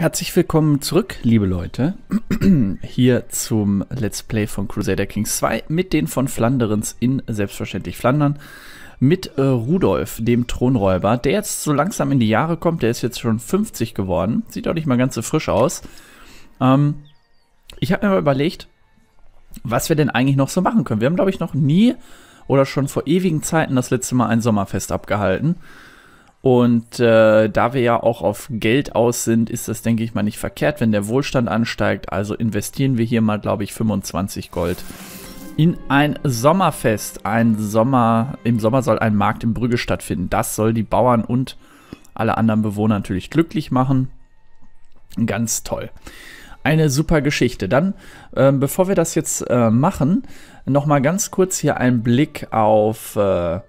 Herzlich willkommen zurück, liebe Leute, hier zum Let's Play von Crusader Kings 2 mit den von Flanderens in selbstverständlich Flandern mit äh, Rudolf, dem Thronräuber, der jetzt so langsam in die Jahre kommt. Der ist jetzt schon 50 geworden. Sieht auch nicht mal ganz so frisch aus. Ähm, ich habe mir mal überlegt, was wir denn eigentlich noch so machen können. Wir haben, glaube ich, noch nie oder schon vor ewigen Zeiten das letzte Mal ein Sommerfest abgehalten. Und äh, da wir ja auch auf Geld aus sind, ist das, denke ich mal, nicht verkehrt, wenn der Wohlstand ansteigt. Also investieren wir hier mal, glaube ich, 25 Gold in ein Sommerfest. Ein Sommer, im Sommer soll ein Markt in Brügge stattfinden. Das soll die Bauern und alle anderen Bewohner natürlich glücklich machen. Ganz toll. Eine super Geschichte. Dann, äh, bevor wir das jetzt äh, machen, noch mal ganz kurz hier ein Blick auf, äh,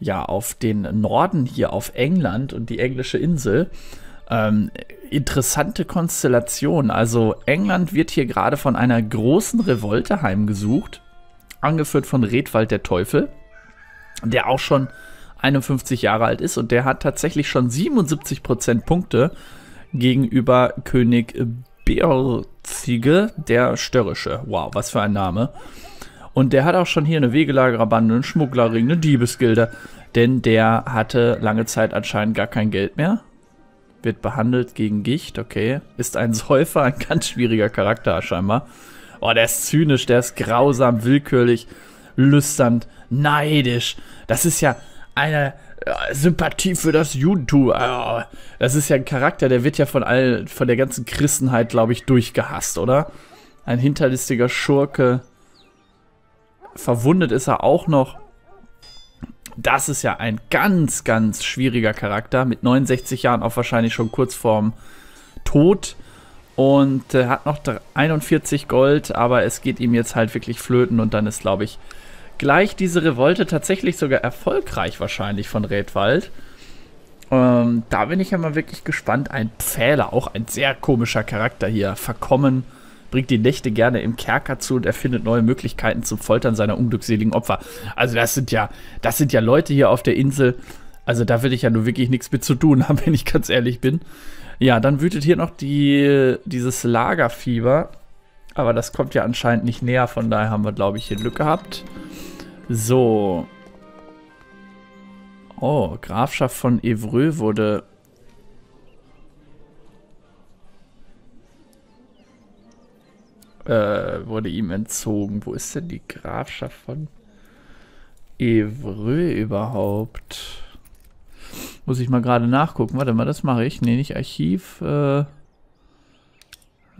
ja, auf den Norden hier, auf England und die englische Insel. Ähm, interessante Konstellation. Also England wird hier gerade von einer großen Revolte heimgesucht angeführt von Redwald der Teufel, der auch schon 51 Jahre alt ist und der hat tatsächlich schon 77% Punkte gegenüber König Beorzige, der Störrische. Wow, was für ein Name. Und der hat auch schon hier eine Wegelagererbande, einen Schmugglerring, eine Diebesgilde, denn der hatte lange Zeit anscheinend gar kein Geld mehr. Wird behandelt gegen Gicht, okay. Ist ein Säufer, ein ganz schwieriger Charakter scheinbar. Oh, der ist zynisch, der ist grausam, willkürlich, lüsternd, neidisch. Das ist ja eine äh, Sympathie für das Judentum. Oh, das ist ja ein Charakter, der wird ja von all, von der ganzen Christenheit, glaube ich, durchgehasst, oder? Ein hinterlistiger Schurke. Verwundet ist er auch noch. Das ist ja ein ganz, ganz schwieriger Charakter. Mit 69 Jahren auch wahrscheinlich schon kurz vorm Tod und äh, hat noch 41 Gold, aber es geht ihm jetzt halt wirklich flöten und dann ist, glaube ich, gleich diese Revolte tatsächlich sogar erfolgreich wahrscheinlich von Redwald. Ähm, da bin ich ja mal wirklich gespannt. Ein Pfähler, auch ein sehr komischer Charakter hier, verkommen, bringt die Nächte gerne im Kerker zu und erfindet neue Möglichkeiten zum Foltern seiner unglückseligen Opfer. Also das sind ja, das sind ja Leute hier auf der Insel. Also da will ich ja nur wirklich nichts mit zu tun haben, wenn ich ganz ehrlich bin. Ja, dann wütet hier noch die, dieses Lagerfieber. Aber das kommt ja anscheinend nicht näher, von daher haben wir, glaube ich, hier Glück gehabt. So. Oh, Grafschaft von Evreux wurde... Äh, wurde ihm entzogen. Wo ist denn die Grafschaft von Evreux überhaupt? Muss ich mal gerade nachgucken. Warte mal, das mache ich. Nee, nicht Archiv. Äh,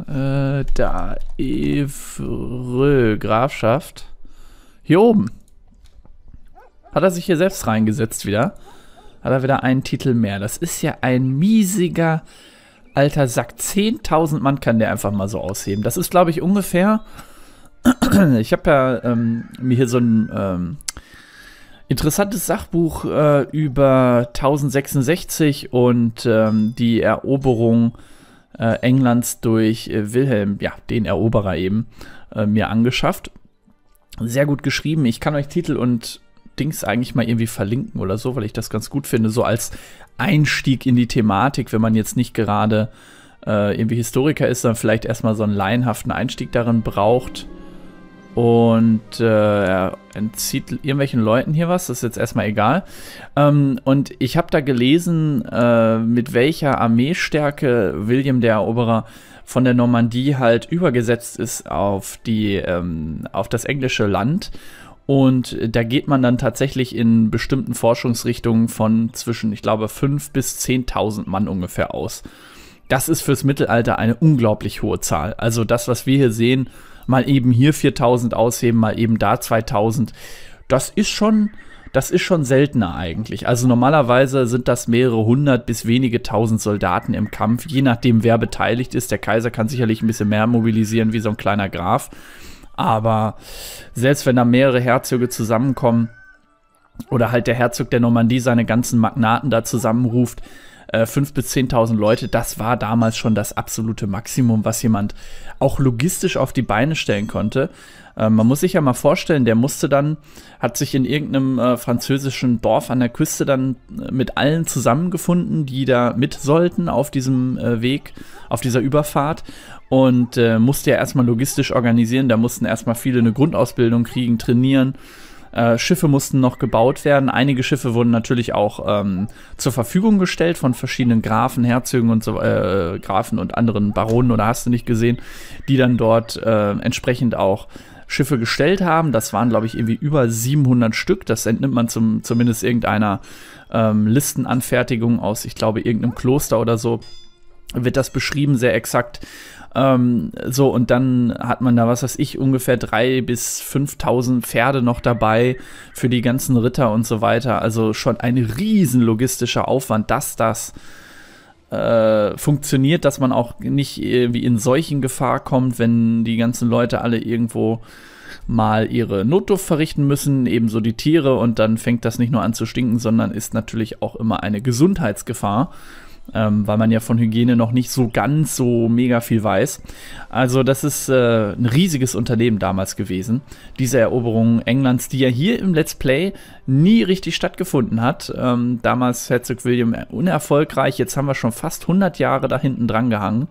äh, da. Evreux, Grafschaft. Hier oben. Hat er sich hier selbst reingesetzt wieder. Hat er wieder einen Titel mehr. Das ist ja ein miesiger alter Sack. 10.000 Mann kann der einfach mal so ausheben. Das ist, glaube ich, ungefähr... ich habe ja ähm, mir hier so ein... Ähm, interessantes Sachbuch äh, über 1066 und ähm, die Eroberung äh, Englands durch äh, Wilhelm, ja, den Eroberer eben, äh, mir angeschafft. Sehr gut geschrieben. Ich kann euch Titel und Dings eigentlich mal irgendwie verlinken oder so, weil ich das ganz gut finde, so als Einstieg in die Thematik, wenn man jetzt nicht gerade äh, irgendwie Historiker ist, sondern vielleicht erstmal so einen laienhaften Einstieg darin braucht und äh, er entzieht irgendwelchen Leuten hier was, das ist jetzt erstmal egal. Ähm, und ich habe da gelesen, äh, mit welcher Armeestärke William der Eroberer von der Normandie halt übergesetzt ist auf, die, ähm, auf das englische Land. Und da geht man dann tatsächlich in bestimmten Forschungsrichtungen von zwischen, ich glaube, 5.000 bis 10.000 Mann ungefähr aus. Das ist fürs Mittelalter eine unglaublich hohe Zahl. Also das, was wir hier sehen, mal eben hier 4000 ausheben, mal eben da 2000. Das ist schon, das ist schon seltener eigentlich. Also normalerweise sind das mehrere hundert bis wenige tausend Soldaten im Kampf, je nachdem wer beteiligt ist. Der Kaiser kann sicherlich ein bisschen mehr mobilisieren wie so ein kleiner Graf. Aber selbst wenn da mehrere Herzöge zusammenkommen oder halt der Herzog der Normandie seine ganzen Magnaten da zusammenruft, äh, 5.000 bis 10.000 Leute, das war damals schon das absolute Maximum, was jemand auch logistisch auf die Beine stellen konnte. Äh, man muss sich ja mal vorstellen, der musste dann, hat sich in irgendeinem äh, französischen Dorf an der Küste dann äh, mit allen zusammengefunden, die da mit sollten auf diesem äh, Weg, auf dieser Überfahrt und äh, musste ja erstmal logistisch organisieren. Da mussten erstmal viele eine Grundausbildung kriegen, trainieren. Äh, Schiffe mussten noch gebaut werden. Einige Schiffe wurden natürlich auch ähm, zur Verfügung gestellt von verschiedenen Grafen, Herzögen und so, äh, Grafen und anderen Baronen oder hast du nicht gesehen, die dann dort äh, entsprechend auch Schiffe gestellt haben. Das waren, glaube ich, irgendwie über 700 Stück. Das entnimmt man zum, zumindest irgendeiner ähm, Listenanfertigung aus, ich glaube, irgendeinem Kloster oder so. Wird das beschrieben, sehr exakt. Ähm, so, und dann hat man da, was weiß ich, ungefähr 3.000 bis 5.000 Pferde noch dabei für die ganzen Ritter und so weiter. Also schon ein riesen logistischer Aufwand, dass das äh, funktioniert, dass man auch nicht irgendwie in solchen Gefahr kommt, wenn die ganzen Leute alle irgendwo mal ihre Notdurft verrichten müssen, ebenso die Tiere und dann fängt das nicht nur an zu stinken, sondern ist natürlich auch immer eine Gesundheitsgefahr ähm, weil man ja von Hygiene noch nicht so ganz so mega viel weiß. Also das ist äh, ein riesiges Unternehmen damals gewesen, diese Eroberung Englands, die ja hier im Let's Play nie richtig stattgefunden hat. Ähm, damals Herzog William unerfolgreich, jetzt haben wir schon fast 100 Jahre da hinten dran gehangen.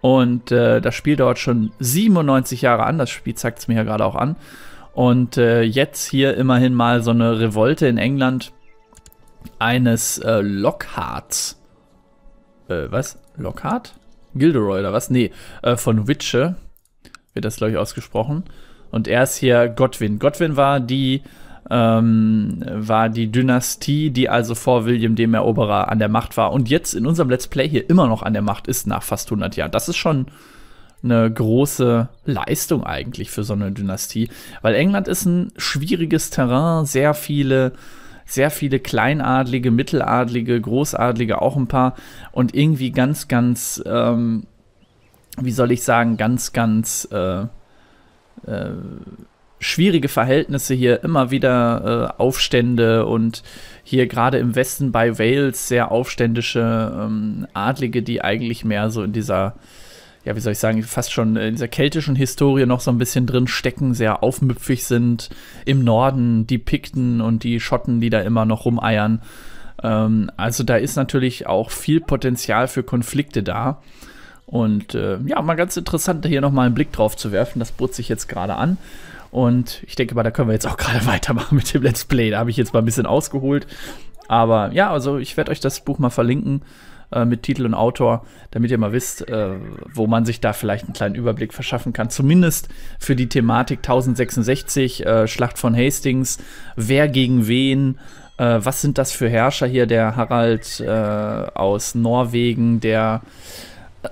Und äh, das Spiel dauert schon 97 Jahre an, das Spiel zeigt es mir ja gerade auch an. Und äh, jetzt hier immerhin mal so eine Revolte in England eines äh, Lockharts äh, was? Lockhart? Gilderoy oder was? Nee, äh, von Witche wird das, glaube ich, ausgesprochen. Und er ist hier Godwin. Godwin war die, ähm, war die Dynastie, die also vor William dem Eroberer an der Macht war und jetzt in unserem Let's Play hier immer noch an der Macht ist nach fast 100 Jahren. Das ist schon eine große Leistung eigentlich für so eine Dynastie, weil England ist ein schwieriges Terrain, sehr viele sehr viele Kleinadlige, Mitteladlige, Großadlige, auch ein paar und irgendwie ganz, ganz, ähm, wie soll ich sagen, ganz, ganz äh, äh, schwierige Verhältnisse hier, immer wieder äh, Aufstände und hier gerade im Westen bei Wales sehr aufständische ähm, Adlige, die eigentlich mehr so in dieser ja, wie soll ich sagen, fast schon in dieser keltischen Historie noch so ein bisschen drin stecken, sehr aufmüpfig sind. Im Norden die Pikten und die Schotten, die da immer noch rumeiern. Ähm, also da ist natürlich auch viel Potenzial für Konflikte da. Und äh, ja, mal ganz interessant, hier nochmal einen Blick drauf zu werfen. Das bot sich jetzt gerade an. Und ich denke mal, da können wir jetzt auch gerade weitermachen mit dem Let's Play. Da habe ich jetzt mal ein bisschen ausgeholt. Aber ja, also ich werde euch das Buch mal verlinken. Äh, mit Titel und Autor, damit ihr mal wisst, äh, wo man sich da vielleicht einen kleinen Überblick verschaffen kann. Zumindest für die Thematik 1066, äh, Schlacht von Hastings, wer gegen wen, äh, was sind das für Herrscher hier, der Harald äh, aus Norwegen, der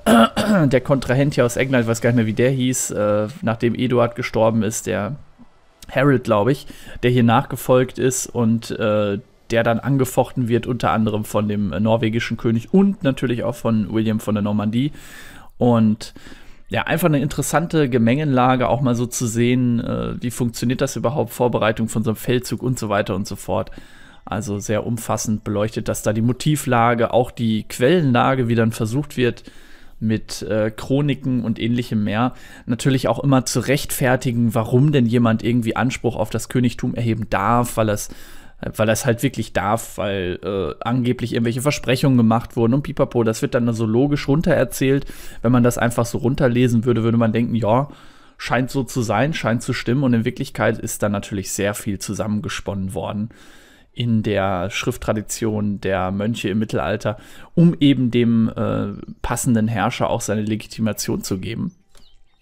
der Kontrahent hier aus England, ich weiß gar nicht mehr, wie der hieß, nachdem Eduard gestorben ist, der Harold, glaube ich, der hier nachgefolgt ist und äh, der dann angefochten wird, unter anderem von dem äh, norwegischen König und natürlich auch von William von der Normandie. Und ja, einfach eine interessante Gemengenlage, auch mal so zu sehen, äh, wie funktioniert das überhaupt, Vorbereitung von so einem Feldzug und so weiter und so fort. Also sehr umfassend beleuchtet, dass da die Motivlage, auch die Quellenlage, wie dann versucht wird, mit äh, Chroniken und ähnlichem mehr, natürlich auch immer zu rechtfertigen, warum denn jemand irgendwie Anspruch auf das Königtum erheben darf, weil es weil es halt wirklich darf, weil äh, angeblich irgendwelche Versprechungen gemacht wurden und pipapo, das wird dann so logisch runtererzählt. Wenn man das einfach so runterlesen würde, würde man denken, ja, scheint so zu sein, scheint zu stimmen und in Wirklichkeit ist dann natürlich sehr viel zusammengesponnen worden in der Schrifttradition der Mönche im Mittelalter, um eben dem äh, passenden Herrscher auch seine Legitimation zu geben.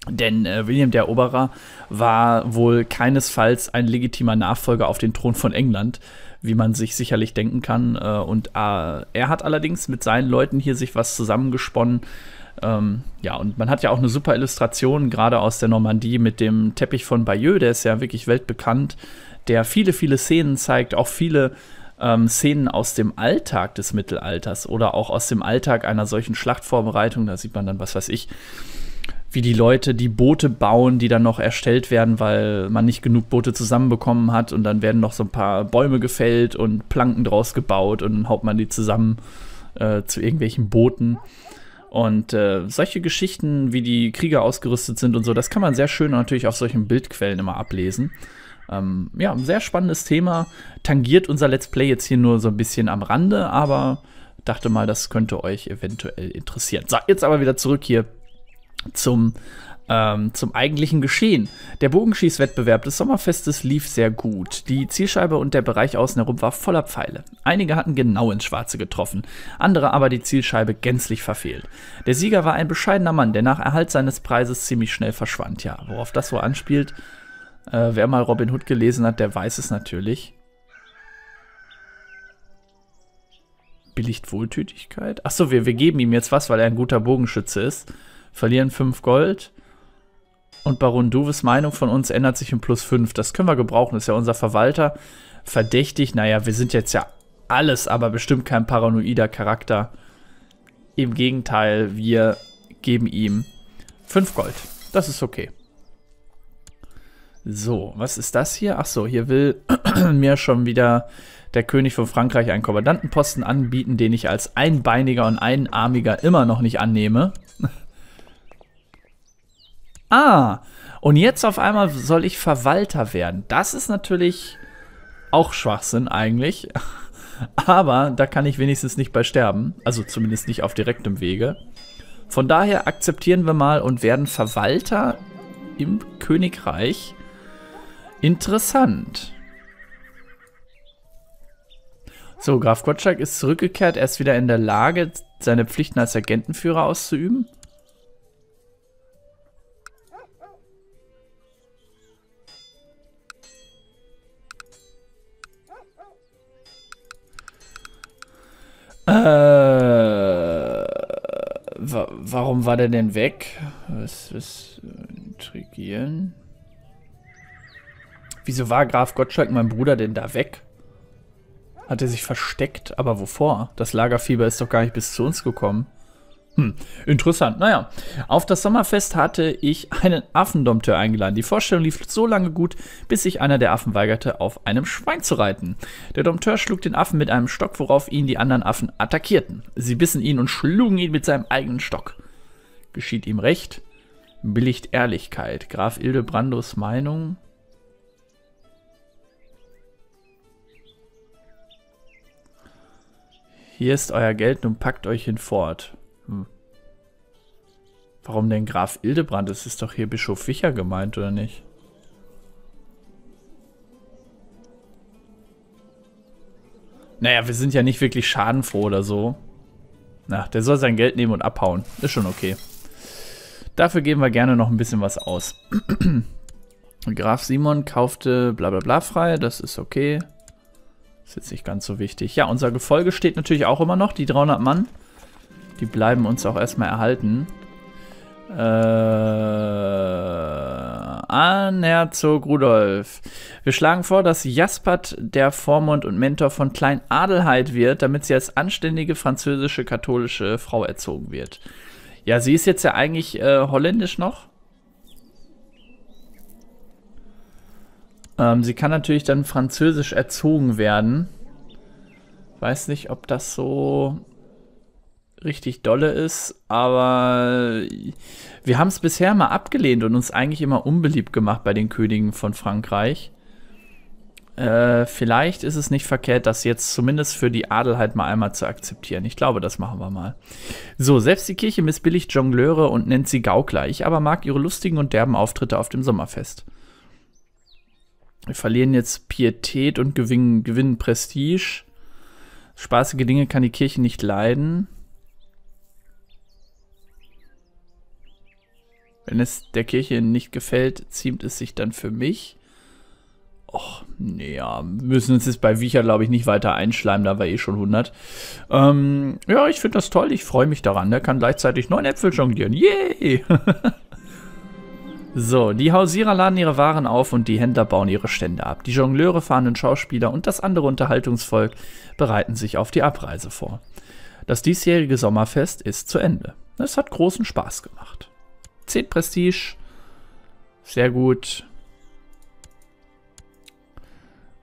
Denn äh, William der Eroberer war wohl keinesfalls ein legitimer Nachfolger auf den Thron von England, wie man sich sicherlich denken kann. Äh, und äh, er hat allerdings mit seinen Leuten hier sich was zusammengesponnen. Ähm, ja, und man hat ja auch eine super Illustration, gerade aus der Normandie mit dem Teppich von Bayeux, der ist ja wirklich weltbekannt, der viele, viele Szenen zeigt, auch viele ähm, Szenen aus dem Alltag des Mittelalters oder auch aus dem Alltag einer solchen Schlachtvorbereitung. Da sieht man dann, was weiß ich, wie die Leute die Boote bauen, die dann noch erstellt werden, weil man nicht genug Boote zusammenbekommen hat und dann werden noch so ein paar Bäume gefällt und Planken draus gebaut und dann haut man die zusammen äh, zu irgendwelchen Booten. Und äh, solche Geschichten, wie die Krieger ausgerüstet sind und so, das kann man sehr schön natürlich auf solchen Bildquellen immer ablesen. Ähm, ja, ein sehr spannendes Thema. Tangiert unser Let's Play jetzt hier nur so ein bisschen am Rande, aber dachte mal, das könnte euch eventuell interessieren. So, jetzt aber wieder zurück hier zum ähm, zum eigentlichen Geschehen. Der Bogenschießwettbewerb des Sommerfestes lief sehr gut. Die Zielscheibe und der Bereich außen herum war voller Pfeile. Einige hatten genau ins Schwarze getroffen, andere aber die Zielscheibe gänzlich verfehlt. Der Sieger war ein bescheidener Mann, der nach Erhalt seines Preises ziemlich schnell verschwand. Ja, worauf das so anspielt, äh, wer mal Robin Hood gelesen hat, der weiß es natürlich. Billigt Wohltütigkeit? Achso, wir, wir geben ihm jetzt was, weil er ein guter Bogenschütze ist. Verlieren 5 Gold. Und Baron Duves Meinung von uns ändert sich um plus 5. Das können wir gebrauchen, ist ja unser Verwalter. Verdächtig, naja, wir sind jetzt ja alles, aber bestimmt kein paranoider Charakter. Im Gegenteil, wir geben ihm 5 Gold. Das ist okay. So, was ist das hier? Achso, hier will mir schon wieder der König von Frankreich einen Kommandantenposten anbieten, den ich als einbeiniger und einarmiger immer noch nicht annehme. Ah, und jetzt auf einmal soll ich Verwalter werden. Das ist natürlich auch Schwachsinn eigentlich. Aber da kann ich wenigstens nicht bei sterben. Also zumindest nicht auf direktem Wege. Von daher akzeptieren wir mal und werden Verwalter im Königreich. Interessant. So, Graf Gottschalk ist zurückgekehrt. Er ist wieder in der Lage, seine Pflichten als Agentenführer auszuüben. Wa warum war der denn weg? Was, was, intrigieren? Wieso war Graf Gottschalk, mein Bruder, denn da weg? Hat er sich versteckt? Aber wovor? Das Lagerfieber ist doch gar nicht bis zu uns gekommen. Hm, interessant. Naja, auf das Sommerfest hatte ich einen Affendompteur eingeladen. Die Vorstellung lief so lange gut, bis sich einer der Affen weigerte, auf einem Schwein zu reiten. Der Dompteur schlug den Affen mit einem Stock, worauf ihn die anderen Affen attackierten. Sie bissen ihn und schlugen ihn mit seinem eigenen Stock. Geschieht ihm recht? Billigt Ehrlichkeit. Graf Ildebrandos Meinung? Hier ist euer Geld, nun packt euch hinfort. Hm. Warum denn Graf Ildebrand? Das ist doch hier Bischof Wicher gemeint, oder nicht? Naja, wir sind ja nicht wirklich schadenfroh oder so. Na, der soll sein Geld nehmen und abhauen. Ist schon okay. Dafür geben wir gerne noch ein bisschen was aus. Graf Simon kaufte bla bla bla frei, das ist okay. Ist jetzt nicht ganz so wichtig. Ja, unser Gefolge steht natürlich auch immer noch, die 300 Mann. Die bleiben uns auch erstmal erhalten. Äh, an Herzog Rudolf. Wir schlagen vor, dass Jaspert der Vormund und Mentor von Klein Adelheid wird, damit sie als anständige französische katholische Frau erzogen wird. Ja, sie ist jetzt ja eigentlich äh, holländisch noch. Ähm, sie kann natürlich dann französisch erzogen werden. Weiß nicht, ob das so richtig dolle ist, aber wir haben es bisher mal abgelehnt und uns eigentlich immer unbeliebt gemacht bei den Königen von Frankreich. Äh, vielleicht ist es nicht verkehrt, das jetzt zumindest für die Adelheit mal einmal zu akzeptieren. Ich glaube, das machen wir mal. So, selbst die Kirche missbilligt Jongleure und nennt sie Gaukler. Ich aber mag ihre lustigen und derben Auftritte auf dem Sommerfest. Wir verlieren jetzt Pietät und gewinnen, gewinnen Prestige. Spaßige Dinge kann die Kirche nicht leiden. Wenn es der Kirche nicht gefällt, ziemt es sich dann für mich. Och, nee, ja, müssen uns jetzt bei Wiecher, glaube ich, nicht weiter einschleimen, da war eh schon 100. Ähm, ja, ich finde das toll, ich freue mich daran. Der kann gleichzeitig neun Äpfel jonglieren. Yay! so, die Hausierer laden ihre Waren auf und die Händler bauen ihre Stände ab. Die Jongleure, fahrenden Schauspieler und das andere Unterhaltungsvolk bereiten sich auf die Abreise vor. Das diesjährige Sommerfest ist zu Ende. Es hat großen Spaß gemacht. 10 Prestige. Sehr gut.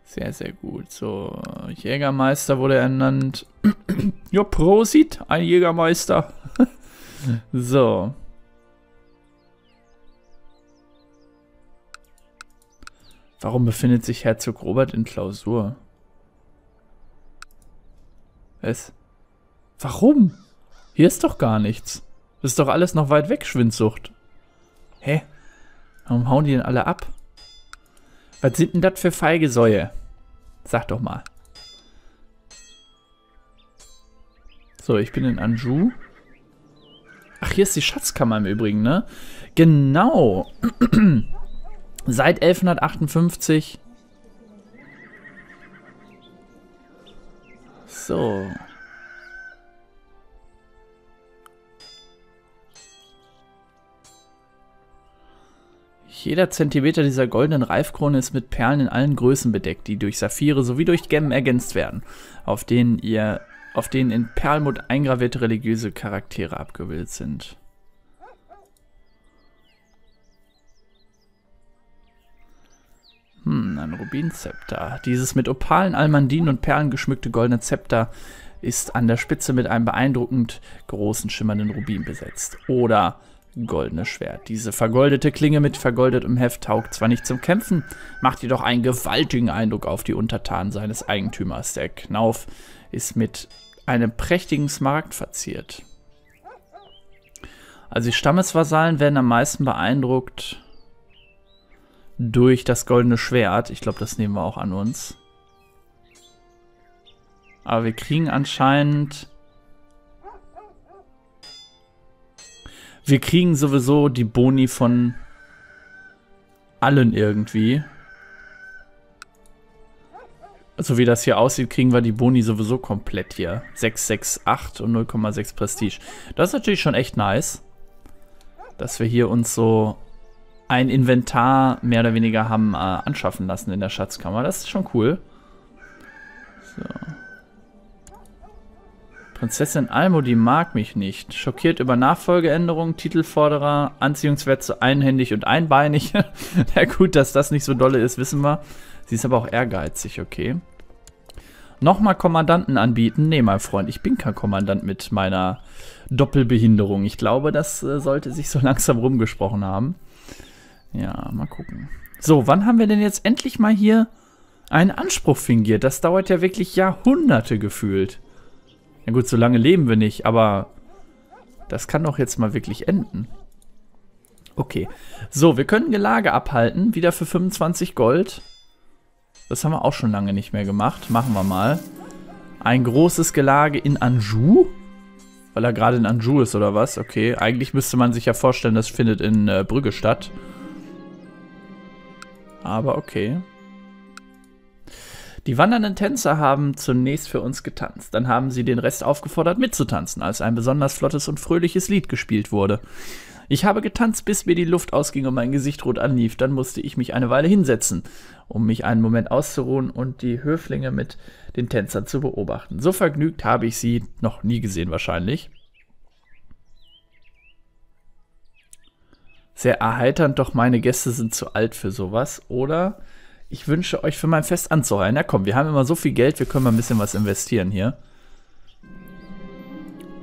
Sehr, sehr gut. So, Jägermeister wurde ernannt. ja, Prosit, ein Jägermeister. so. Warum befindet sich Herzog Robert in Klausur? Was? Warum? Hier ist doch gar nichts. Das ist doch alles noch weit weg, Schwindsucht. Hä? Warum hauen die denn alle ab? Was sind denn das für feige Säue? Sag doch mal. So, ich bin in Anjou. Ach, hier ist die Schatzkammer im Übrigen, ne? Genau. Seit 1158. So. Jeder Zentimeter dieser goldenen Reifkrone ist mit Perlen in allen Größen bedeckt, die durch Saphire sowie durch Gemmen ergänzt werden, auf denen ihr auf denen in Perlmutt eingravierte religiöse Charaktere abgebildet sind. Hm, ein Rubinzepter. Dieses mit Opalen, Almandinen und Perlen geschmückte goldene Zepter ist an der Spitze mit einem beeindruckend großen schimmernden Rubin besetzt. Oder goldenes Schwert. Diese vergoldete Klinge mit vergoldetem Heft taugt zwar nicht zum Kämpfen, macht jedoch einen gewaltigen Eindruck auf die Untertanen seines Eigentümers. Der Knauf ist mit einem prächtigen Smaragd verziert. Also die Stammesvasallen werden am meisten beeindruckt durch das goldene Schwert. Ich glaube, das nehmen wir auch an uns. Aber wir kriegen anscheinend... Wir kriegen sowieso die Boni von allen irgendwie. So wie das hier aussieht, kriegen wir die Boni sowieso komplett hier. 668 und 0,6 Prestige. Das ist natürlich schon echt nice. Dass wir hier uns so ein Inventar mehr oder weniger haben äh, anschaffen lassen in der Schatzkammer. Das ist schon cool. So. Prinzessin Almo, die mag mich nicht. Schockiert über Nachfolgeänderungen, Titelforderer, Anziehungswert zu einhändig und einbeinig. ja gut, dass das nicht so dolle ist, wissen wir. Sie ist aber auch ehrgeizig, okay. Nochmal Kommandanten anbieten? Nee, mein Freund, ich bin kein Kommandant mit meiner Doppelbehinderung. Ich glaube, das äh, sollte sich so langsam rumgesprochen haben. Ja, mal gucken. So, wann haben wir denn jetzt endlich mal hier einen Anspruch fingiert? Das dauert ja wirklich Jahrhunderte gefühlt. Ja gut, so lange leben wir nicht, aber das kann doch jetzt mal wirklich enden. Okay. So, wir können Gelage abhalten, wieder für 25 Gold. Das haben wir auch schon lange nicht mehr gemacht. Machen wir mal. Ein großes Gelage in Anjou. Weil er gerade in Anjou ist, oder was? Okay, eigentlich müsste man sich ja vorstellen, das findet in äh, Brügge statt. Aber okay. Die wandernden Tänzer haben zunächst für uns getanzt. Dann haben sie den Rest aufgefordert, mitzutanzen, als ein besonders flottes und fröhliches Lied gespielt wurde. Ich habe getanzt, bis mir die Luft ausging und mein Gesicht rot anlief. Dann musste ich mich eine Weile hinsetzen, um mich einen Moment auszuruhen und die Höflinge mit den Tänzern zu beobachten. So vergnügt habe ich sie noch nie gesehen wahrscheinlich. Sehr erheiternd, doch meine Gäste sind zu alt für sowas. Oder ich wünsche euch für mein Fest anzuheuern. Na komm, wir haben immer so viel Geld, wir können mal ein bisschen was investieren hier.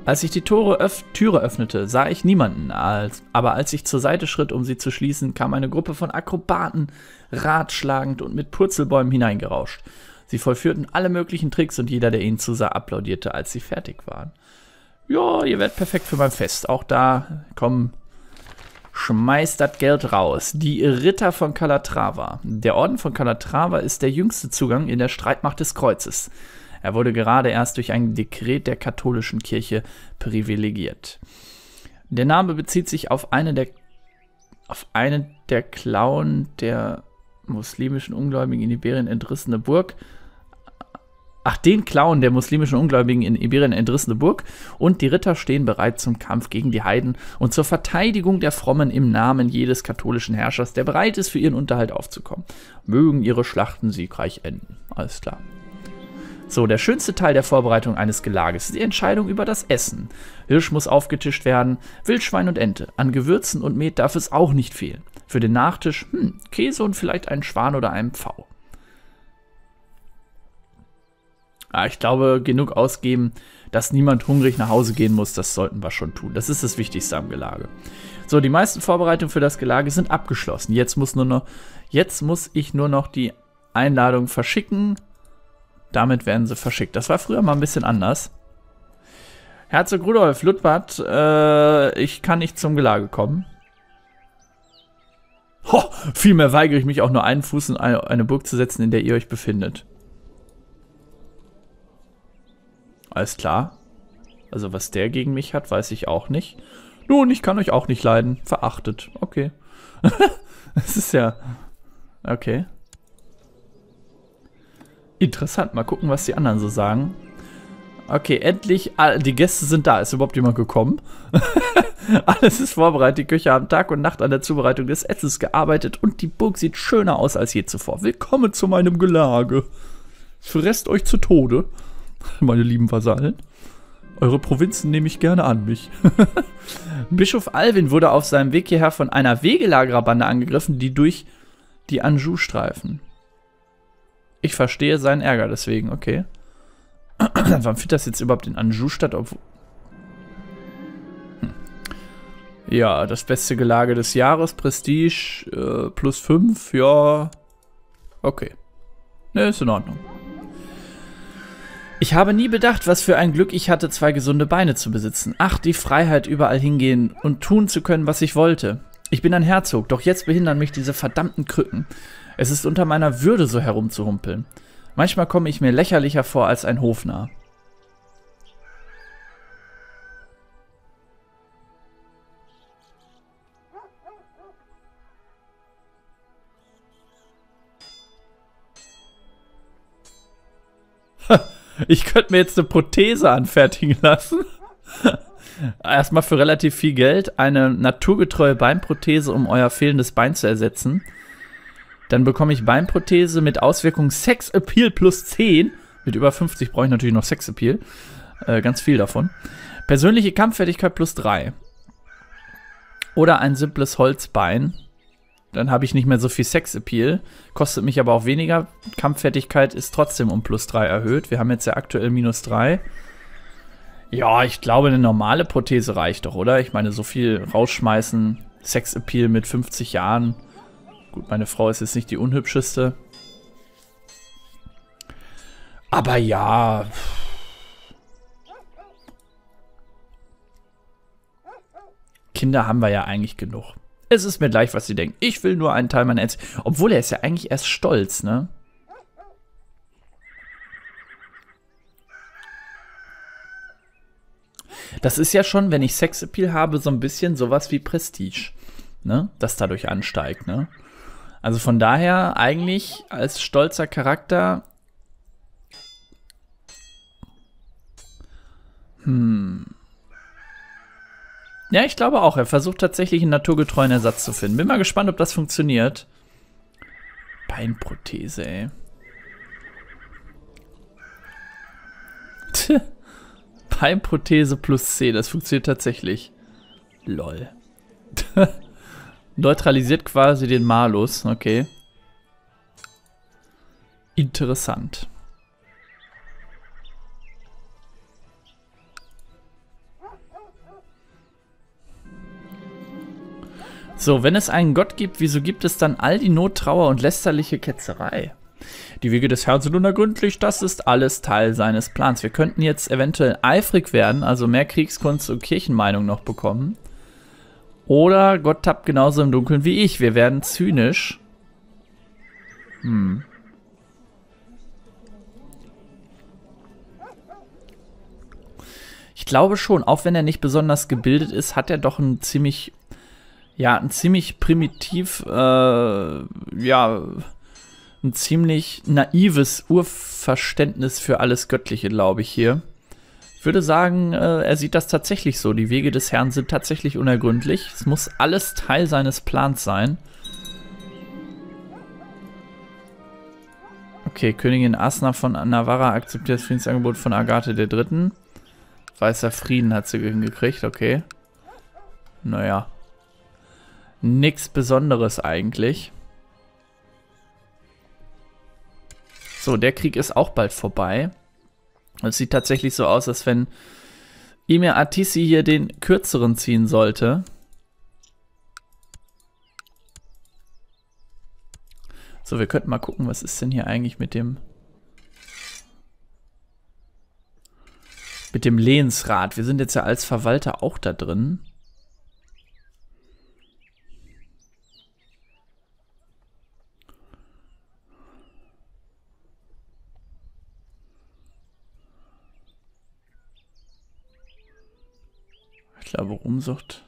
Als ich die Tore öff Türe öffnete, sah ich niemanden, als, aber als ich zur Seite schritt, um sie zu schließen, kam eine Gruppe von Akrobaten, ratschlagend und mit Purzelbäumen hineingerauscht. Sie vollführten alle möglichen Tricks und jeder, der ihnen zusah, applaudierte, als sie fertig waren. Ja, ihr werdet perfekt für mein Fest. Auch da, komm, schmeißt das Geld raus. Die Ritter von Calatrava. Der Orden von Calatrava ist der jüngste Zugang in der Streitmacht des Kreuzes. Er wurde gerade erst durch ein Dekret der katholischen Kirche privilegiert. Der Name bezieht sich auf eine der, auf eine der Klauen der muslimischen Ungläubigen in Iberien entrissene Burg. Ach, den Klauen der muslimischen Ungläubigen in Iberien entrissene Burg und die Ritter stehen bereit zum Kampf gegen die Heiden und zur Verteidigung der Frommen im Namen jedes katholischen Herrschers, der bereit ist, für ihren Unterhalt aufzukommen. Mögen ihre Schlachten siegreich enden. Alles klar. So, der schönste Teil der Vorbereitung eines Gelages ist die Entscheidung über das Essen. Hirsch muss aufgetischt werden, Wildschwein und Ente. An Gewürzen und Met darf es auch nicht fehlen. Für den Nachtisch, hm, Käse und vielleicht einen Schwan oder einen Pfau. Ah, ich glaube, genug ausgeben, dass niemand hungrig nach Hause gehen muss, das sollten wir schon tun. Das ist das Wichtigste am Gelage. So, die meisten Vorbereitungen für das Gelage sind abgeschlossen. Jetzt muss nur noch, jetzt muss ich nur noch die Einladung verschicken damit werden sie verschickt. Das war früher mal ein bisschen anders. Herzog Rudolf, Ludbad, äh, ich kann nicht zum Gelage kommen. Ho, vielmehr weigere ich mich auch nur einen Fuß in eine Burg zu setzen, in der ihr euch befindet. Alles klar. Also was der gegen mich hat, weiß ich auch nicht. Nun, ich kann euch auch nicht leiden. Verachtet. Okay. das ist ja... Okay. Interessant. Mal gucken, was die anderen so sagen. Okay, endlich. Die Gäste sind da. Ist überhaupt jemand gekommen? Alles ist vorbereitet. Die Köche haben Tag und Nacht an der Zubereitung des Essens gearbeitet und die Burg sieht schöner aus als je zuvor. Willkommen zu meinem Gelage. Fresst euch zu Tode, meine lieben Vasallen. Eure Provinzen nehme ich gerne an mich. Bischof Alvin wurde auf seinem Weg hierher von einer Wegelagererbande angegriffen, die durch die Anjou streifen. Ich verstehe seinen Ärger deswegen, okay. Warum findet das jetzt überhaupt in Anjou statt? Obwohl hm. Ja, das beste Gelage des Jahres, Prestige, äh, plus 5, ja. Okay. Ne, ist in Ordnung. Ich habe nie bedacht, was für ein Glück ich hatte, zwei gesunde Beine zu besitzen. Ach, die Freiheit, überall hingehen und tun zu können, was ich wollte. Ich bin ein Herzog, doch jetzt behindern mich diese verdammten Krücken. Es ist unter meiner Würde, so herumzuhumpeln. Manchmal komme ich mir lächerlicher vor als ein Hofnarr. Ich könnte mir jetzt eine Prothese anfertigen lassen. Erstmal für relativ viel Geld eine naturgetreue Beinprothese, um euer fehlendes Bein zu ersetzen. Dann bekomme ich Beinprothese mit Auswirkung Sex Appeal plus 10. Mit über 50 brauche ich natürlich noch Sex Appeal. Äh, ganz viel davon. Persönliche Kampffertigkeit plus 3. Oder ein simples Holzbein. Dann habe ich nicht mehr so viel Sex-Appeal. Kostet mich aber auch weniger. Kampffertigkeit ist trotzdem um plus 3 erhöht. Wir haben jetzt ja aktuell minus 3. Ja, ich glaube, eine normale Prothese reicht doch, oder? Ich meine, so viel rausschmeißen. Sex-Appeal mit 50 Jahren. Gut, meine Frau ist jetzt nicht die unhübscheste. Aber ja. Kinder haben wir ja eigentlich genug. Es ist mir gleich, was sie denken. Ich will nur einen Teil meiner Erziehung. Obwohl er ist ja eigentlich erst stolz, ne? Das ist ja schon, wenn ich Sexappeal habe, so ein bisschen sowas wie Prestige, ne? Das dadurch ansteigt, ne? Also von daher eigentlich als stolzer Charakter. Hm. Ja, ich glaube auch. Er versucht tatsächlich einen naturgetreuen Ersatz zu finden. Bin mal gespannt, ob das funktioniert. Beinprothese, ey. Tch. Beinprothese plus C, das funktioniert tatsächlich. Lol. Neutralisiert quasi den Malus, okay. Interessant. So, wenn es einen Gott gibt, wieso gibt es dann all die Not, Trauer und lästerliche Ketzerei? Die Wege des Herrn sind unergründlich, das ist alles Teil seines Plans. Wir könnten jetzt eventuell eifrig werden, also mehr Kriegskunst und Kirchenmeinung noch bekommen. Oder Gott tappt genauso im Dunkeln wie ich. Wir werden zynisch. Hm. Ich glaube schon, auch wenn er nicht besonders gebildet ist, hat er doch ein ziemlich ja, ein ziemlich primitiv, äh, ja, ein ziemlich naives Urverständnis für alles Göttliche, glaube ich, hier. Ich würde sagen, äh, er sieht das tatsächlich so. Die Wege des Herrn sind tatsächlich unergründlich. Es muss alles Teil seines Plans sein. Okay, Königin Asna von Navarra akzeptiert das Friedensangebot von Agathe III. Weißer Frieden hat sie hingekriegt, okay. Naja nichts Besonderes eigentlich. So, der Krieg ist auch bald vorbei. Es sieht tatsächlich so aus, als wenn Emir Atisi hier den kürzeren ziehen sollte. So, wir könnten mal gucken, was ist denn hier eigentlich mit dem... Mit dem Lehnsrat. Wir sind jetzt ja als Verwalter auch da drin. Rumsucht.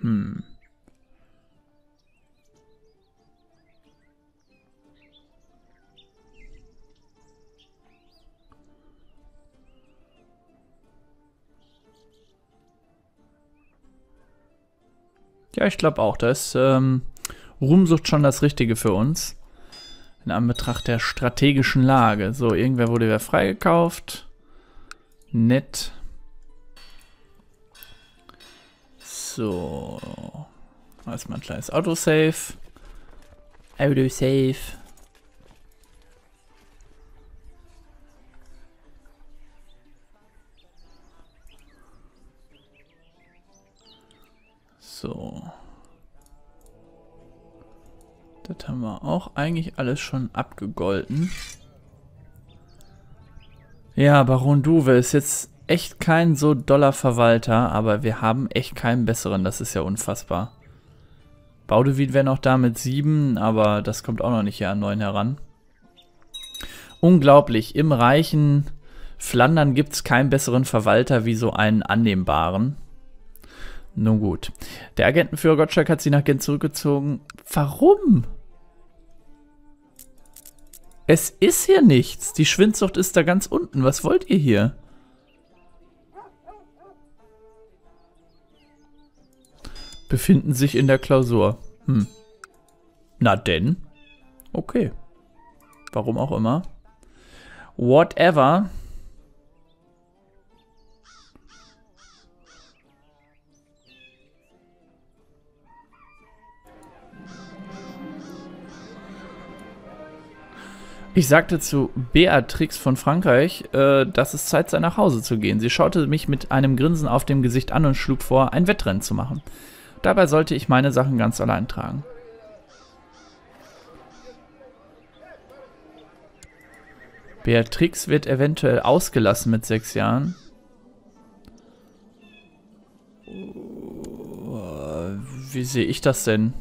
Hm. Ja, ich glaube auch. Da ist ähm, Ruhmsucht schon das Richtige für uns. In Anbetracht der strategischen Lage. So, irgendwer wurde wieder freigekauft. Nett. So. Erstmal ein kleines Autosave. Autosave. So. Das haben wir auch eigentlich alles schon abgegolten. Ja, Baron Duwe ist jetzt echt kein so doller Verwalter, aber wir haben echt keinen besseren. Das ist ja unfassbar. Baudewied wäre noch da mit 7, aber das kommt auch noch nicht hier an 9 heran. Unglaublich. Im reichen Flandern gibt es keinen besseren Verwalter wie so einen annehmbaren. Nun gut. Der Agentenführer Gottschalk hat sie nach Gent zurückgezogen. Warum? Es ist hier nichts. Die Schwindsucht ist da ganz unten. Was wollt ihr hier? Befinden sich in der Klausur. Hm. Na denn. Okay. Warum auch immer. Whatever. Ich sagte zu Beatrix von Frankreich, äh, dass es Zeit sei, nach Hause zu gehen. Sie schaute mich mit einem Grinsen auf dem Gesicht an und schlug vor, ein Wettrennen zu machen. Dabei sollte ich meine Sachen ganz allein tragen. Beatrix wird eventuell ausgelassen mit sechs Jahren. Wie sehe ich das denn?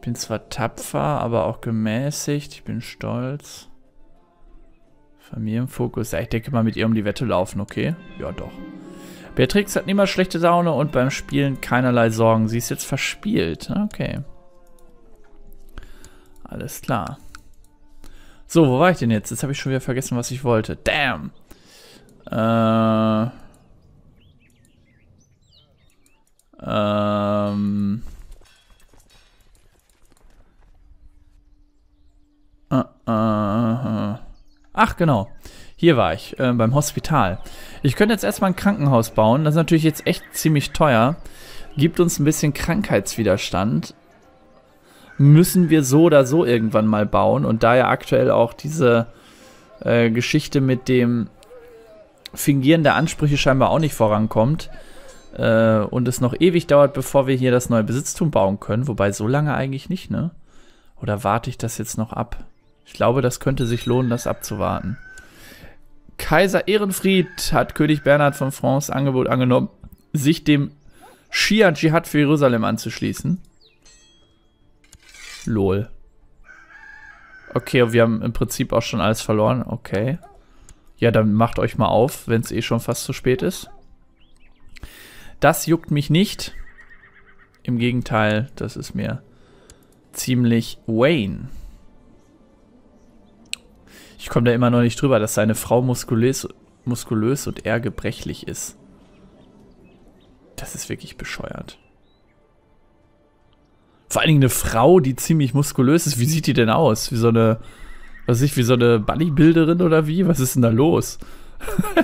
Bin zwar tapfer, aber auch gemäßigt. Ich bin stolz. Familienfokus. Ja, ich denke mal mit ihr um die Wette laufen, okay? Ja, doch. Beatrix hat niemals schlechte Laune und beim Spielen keinerlei Sorgen. Sie ist jetzt verspielt. Okay. Alles klar. So, wo war ich denn jetzt? Jetzt habe ich schon wieder vergessen, was ich wollte. Damn. Äh. Ähm. Ach, genau. Hier war ich, äh, beim Hospital. Ich könnte jetzt erstmal ein Krankenhaus bauen. Das ist natürlich jetzt echt ziemlich teuer. Gibt uns ein bisschen Krankheitswiderstand. Müssen wir so oder so irgendwann mal bauen. Und da ja aktuell auch diese äh, Geschichte mit dem Fingieren der Ansprüche scheinbar auch nicht vorankommt. Äh, und es noch ewig dauert, bevor wir hier das neue Besitztum bauen können. Wobei so lange eigentlich nicht, ne? Oder warte ich das jetzt noch ab? Ich glaube, das könnte sich lohnen, das abzuwarten. Kaiser Ehrenfried hat König Bernhard von France Angebot angenommen, sich dem Schia-Dschihad für Jerusalem anzuschließen. Lol. Okay, wir haben im Prinzip auch schon alles verloren. Okay. Ja, dann macht euch mal auf, wenn es eh schon fast zu spät ist. Das juckt mich nicht. Im Gegenteil, das ist mir ziemlich Wayne. Ich komme da immer noch nicht drüber, dass seine Frau muskulös, muskulös und er gebrechlich ist. Das ist wirklich bescheuert. Vor allen Dingen eine Frau, die ziemlich muskulös ist. Wie sieht die denn aus? Wie so eine, was weiß ich, wie so eine Bodybuilderin oder wie? Was ist denn da los?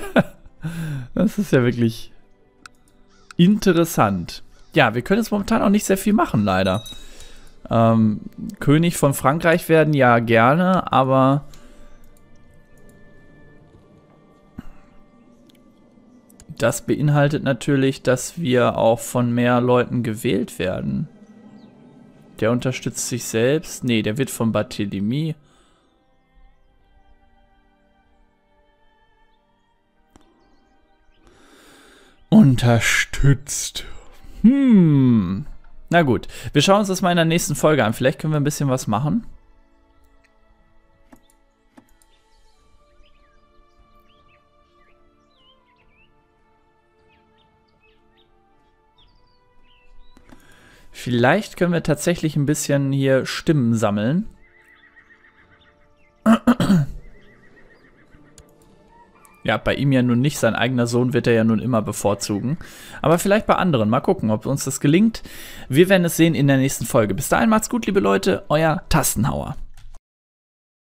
das ist ja wirklich interessant. Ja, wir können jetzt momentan auch nicht sehr viel machen, leider. Ähm, König von Frankreich werden ja gerne, aber das beinhaltet natürlich, dass wir auch von mehr Leuten gewählt werden. Der unterstützt sich selbst. Nee, der wird von Barthélemy. Unterstützt. Hm. Na gut, wir schauen uns das mal in der nächsten Folge an. Vielleicht können wir ein bisschen was machen. Vielleicht können wir tatsächlich ein bisschen hier Stimmen sammeln. Ja, bei ihm ja nun nicht. Sein eigener Sohn wird er ja nun immer bevorzugen. Aber vielleicht bei anderen. Mal gucken, ob uns das gelingt. Wir werden es sehen in der nächsten Folge. Bis dahin macht's gut, liebe Leute. Euer Tastenhauer.